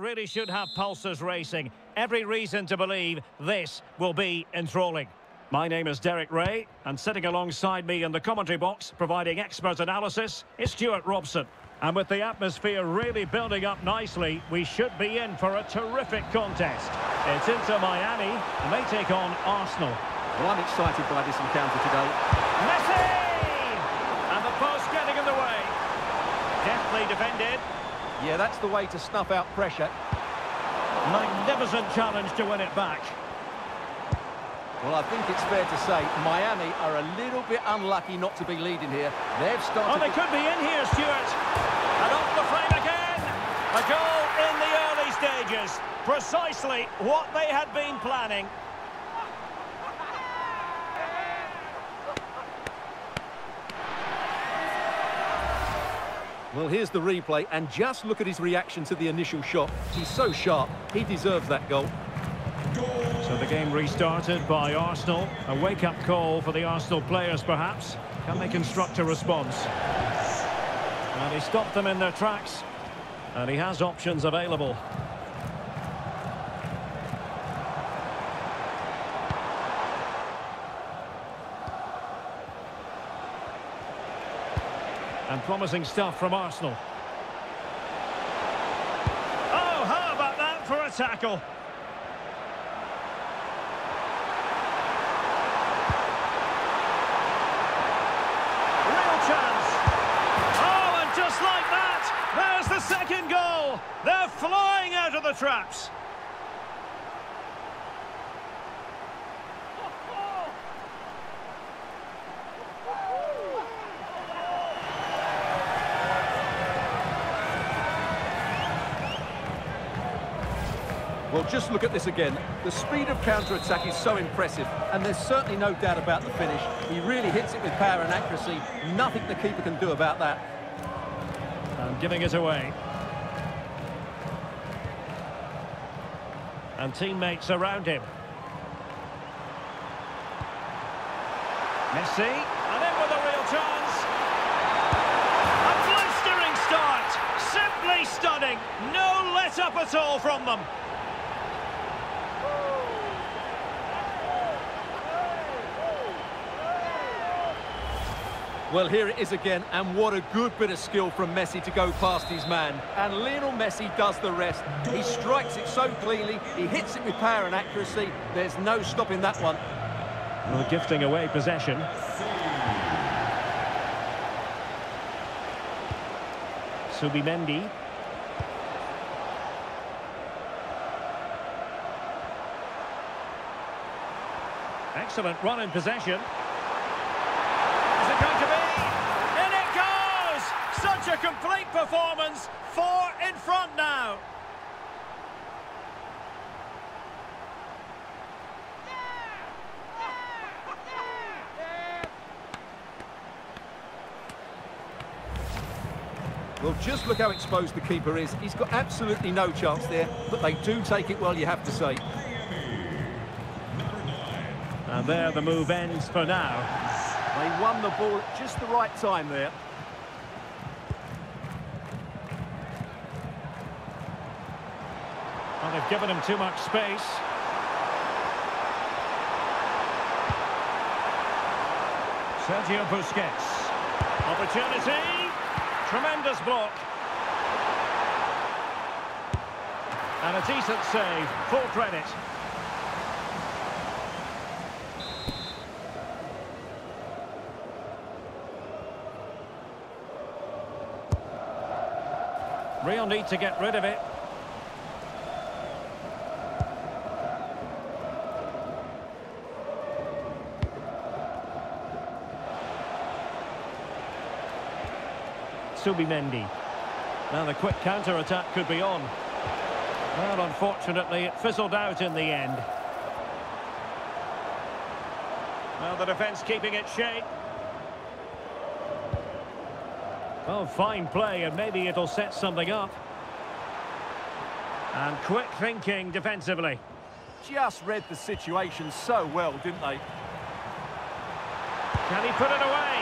really should have pulses racing. Every reason to believe this will be enthralling. My name is Derek Rae, and sitting alongside me in the commentary box, providing expert analysis, is Stewart Robson. And with the atmosphere really building up nicely, we should be in for a terrific contest. It's Inter Miami, and they take on Arsenal. Well, I'm excited by this encounter today. Messi! And the post getting in the way. Deftly defended. Yeah, that's the way to snuff out pressure. Magnificent challenge to win it back. Well, I think it's fair to say Miami are a little bit unlucky not to be leading here. They've started... Oh, they could be in here, Stewart. And off the frame again. A goal in the early stages. Precisely what they had been planning. Well, here's the replay, and just look at his reaction to the initial shot. He's so sharp, he deserves that goal. So the game restarted by Arsenal. A wake-up call for the Arsenal players, perhaps. Can they construct a response? And he stopped them in their tracks. And he has options available. And promising stuff from Arsenal. Oh, how about that for a tackle? Oh, second goal. They're flying out of the traps. Well, just look at this again. The speed of counter-attack is so impressive, and there's certainly no doubt about the finish. He really hits it with power and accuracy. Nothing the keeper can do about that. And giving it away. And teammates around him. Messi, and in with a real chance. A blistering start. Simply stunning. No let-up at all from them. Well, here it is again, and what a good bit of skill from Messi to go past his man. And Lionel Messi does the rest. He strikes it so cleanly, he hits it with power and accuracy. There's no stopping that one. Well, gifting away possession. Zubimendi. Excellent run in possession. Such a complete performance. Four in front now. Well, just look how exposed the keeper is. He's got absolutely no chance there, but they do take it well, you have to say. And there the move ends for now. They won the ball at just the right time there. Well, they've given him too much space. Sergio Busquets. Opportunity. Tremendous block. And a decent save. Full credit. Real need to get rid of it. Zubimendi. Now the quick counter-attack could be on. Well, unfortunately, it fizzled out in the end. Well, the defence keeping it shape. Oh, fine play, and maybe it'll set something up. And quick thinking defensively. Just read the situation so well, didn't they? Can he put it away?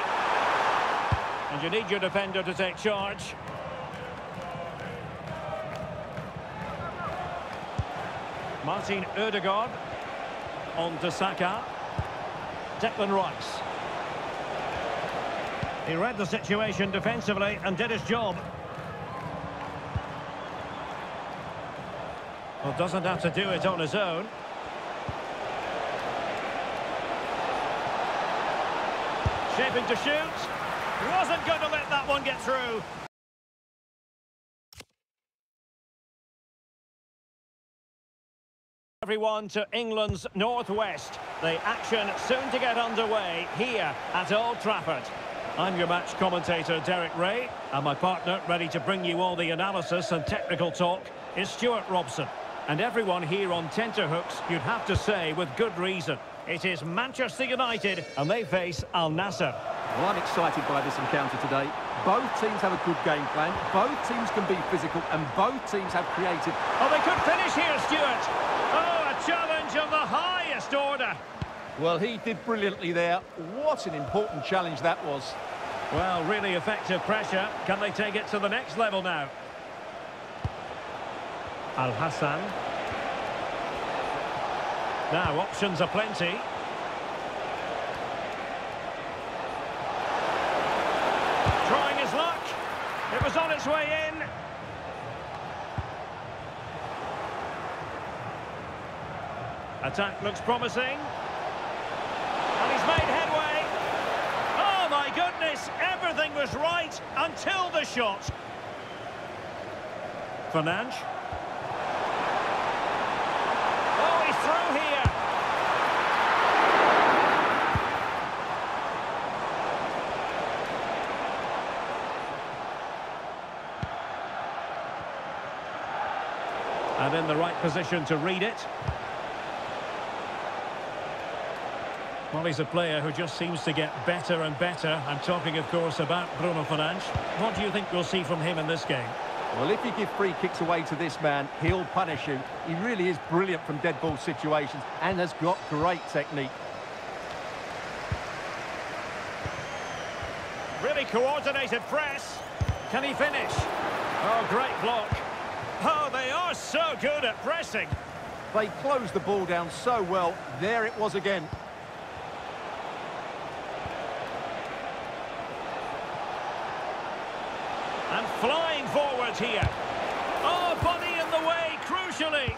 And you need your defender to take charge. Martin Odegaard. On to Saka. Declan Rice. He read the situation defensively and did his job. Well, doesn't have to do it on his own. Shaping to shoot. Wasn't going to let that one get through. Everyone to England's northwest. The action soon to get underway here at Old Trafford. I'm your match commentator Derek Rae and my partner ready to bring you all the analysis and technical talk is Stewart Robson. And everyone here on tenterhooks, you'd have to say with good reason. It is Manchester United and they face Al Nassr. Well, I'm excited by this encounter today. Both teams have a good game plan, both teams can be physical, and both teams have created... Oh, they could finish here, Stewart! Oh, a challenge of the highest order! Well, he did brilliantly there. What an important challenge that was. Well, really effective pressure. Can they take it to the next level now? Al-Hassan. Now, options are plenty. Trying his luck. It was on its way in. Attack looks promising. And he's made headway. Oh, my goodness. Everything was right until the shot. Fernandes. Oh, he's through here. And in the right position to read it. Well, he's a player who just seems to get better and better. I'm talking, of course, about Bruno Fernandes. What do you think we'll see from him in this game? Well, if you give free kicks away to this man, he'll punish you. He really is brilliant from dead ball situations and has got great technique. Really coordinated press. Can he finish? Oh, great block. Oh, they are so good at pressing. They closed the ball down so well. There it was again. Flying forward here. Oh, body in the way, crucially.